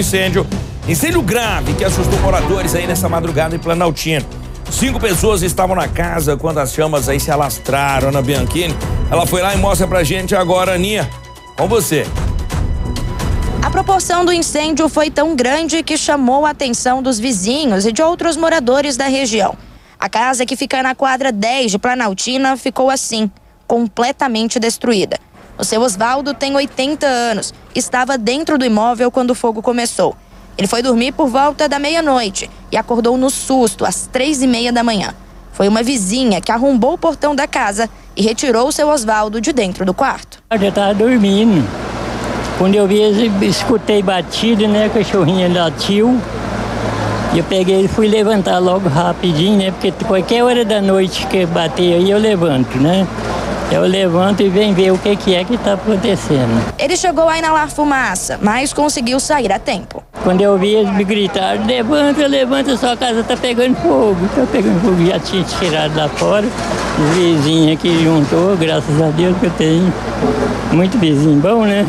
Incêndio, incêndio grave que assustou moradores aí nessa madrugada em Planaltino. Cinco pessoas estavam na casa quando as chamas aí se alastraram. Ana Bianchini, ela foi lá e mostra pra gente agora, Aninha, com você. A proporção do incêndio foi tão grande que chamou a atenção dos vizinhos e de outros moradores da região. A casa que fica na quadra 10 de Planaltina ficou assim, completamente destruída. O seu Oswaldo tem 80 anos. Estava dentro do imóvel quando o fogo começou. Ele foi dormir por volta da meia-noite e acordou no susto às três e meia da manhã. Foi uma vizinha que arrombou o portão da casa e retirou o seu Oswaldo de dentro do quarto. Eu estava dormindo. Quando eu vi, escutei batido, né? A cachorrinha latiu. E eu peguei e fui levantar logo rapidinho, né? Porque qualquer hora da noite que bater aí, eu levanto, né? Eu levanto e venho ver o que, que é que está acontecendo. Ele chegou a inalar fumaça, mas conseguiu sair a tempo. Quando eu vi, eles me gritaram: levanta, levanta, sua casa está pegando fogo. Está pegando fogo, já tinha tirado lá fora. Os vizinhos aqui juntou, graças a Deus que eu tenho muito vizinho bom, né?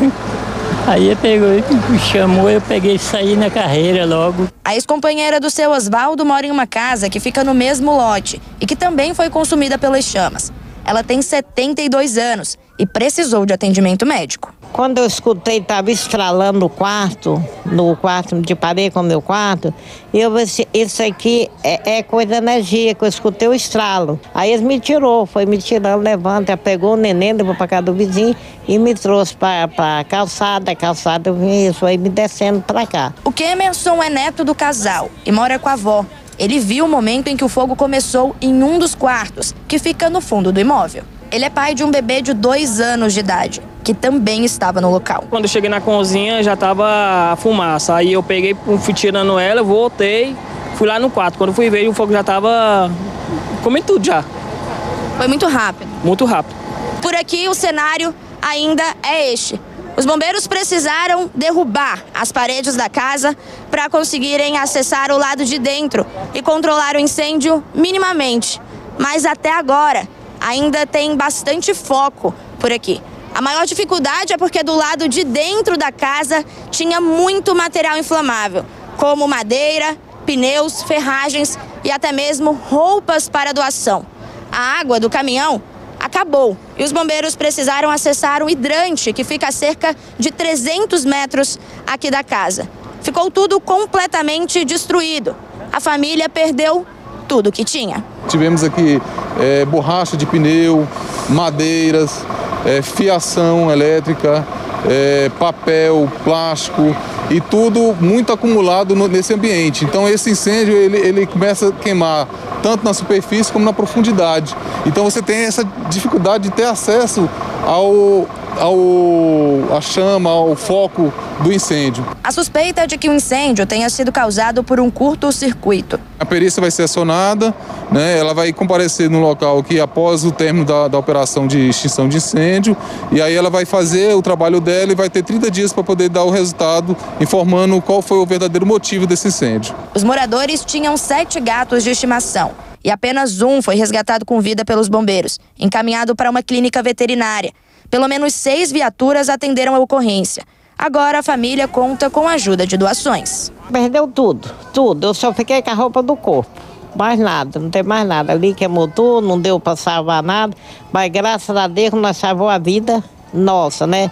Aí ele pegou e chamou, eu peguei e saí na carreira logo. A ex-companheira do seu Oswaldo mora em uma casa que fica no mesmo lote e que também foi consumida pelas chamas. Ela tem 72 anos e precisou de atendimento médico. Quando eu escutei, estava estralando no quarto, no quarto de parede com o meu quarto, eu disse, isso aqui é, é coisa da energia, que eu escutei o estralo. Aí eles me tirou, foi me tirando, levanta, pegou o neném, levou para casa do vizinho e me trouxe para a calçada, calçada, isso aí me descendo para cá. O Kemerson é neto do casal e mora com a avó. Ele viu o momento em que o fogo começou em um dos quartos, que fica no fundo do imóvel. Ele é pai de um bebê de dois anos de idade, que também estava no local. Quando eu cheguei na cozinha já estava a fumaça. Aí eu peguei, fui tirando ela, voltei, fui lá no quarto. Quando fui ver, o fogo já estava comendo tudo já. Foi muito rápido. Muito rápido. Por aqui o cenário ainda é este. Os bombeiros precisaram derrubar as paredes da casa para conseguirem acessar o lado de dentro e controlar o incêndio minimamente. Mas até agora ainda tem bastante foco por aqui. A maior dificuldade é porque do lado de dentro da casa tinha muito material inflamável, como madeira, pneus, ferragens e até mesmo roupas para doação. A água do caminhão acabou e os bombeiros precisaram acessar um hidrante que fica a cerca de 300 metros aqui da casa. Ficou tudo completamente destruído. A família perdeu tudo que tinha. Tivemos aqui é, borracha de pneu, madeiras, é, fiação elétrica, é, papel, plástico e tudo muito acumulado no, nesse ambiente. Então esse incêndio ele, ele começa a queimar tanto na superfície como na profundidade. Então você tem essa dificuldade de ter acesso ao, ao a chama, ao foco do incêndio. A suspeita é de que o incêndio tenha sido causado por um curto-circuito. A perícia vai ser acionada, né? ela vai comparecer no local aqui após o término da, da operação de extinção de incêndio e aí ela vai fazer o trabalho dela e vai ter 30 dias para poder dar o resultado informando qual foi o verdadeiro motivo desse incêndio. Os moradores tinham sete gatos de estimação e apenas um foi resgatado com vida pelos bombeiros, encaminhado para uma clínica veterinária. Pelo menos seis viaturas atenderam a ocorrência. Agora a família conta com a ajuda de doações. Perdeu tudo, tudo. Eu só fiquei com a roupa do corpo. Mais nada, não tem mais nada. Ali queimou tudo, não deu para salvar nada. Mas graças a Deus nós salvou a vida nossa, né?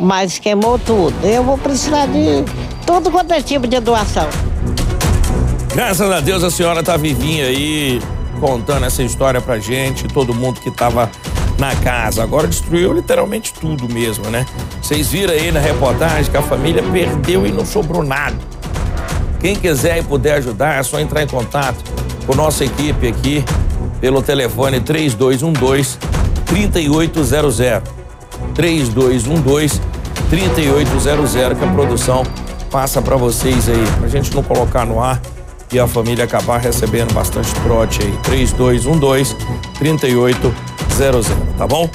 Mas queimou tudo. Eu vou precisar de todo quanto é tipo de doação. Graças a Deus a senhora tá vivinha aí, contando essa história pra gente, todo mundo que tava na casa. Agora destruiu literalmente tudo mesmo, né? Vocês viram aí na reportagem que a família perdeu e não sobrou nada. Quem quiser e puder ajudar, é só entrar em contato com nossa equipe aqui pelo telefone 3212 3800. 3212 3800 que a produção passa para vocês aí, pra gente não colocar no ar e a família acabar recebendo bastante trote aí. 3212 3800, tá bom?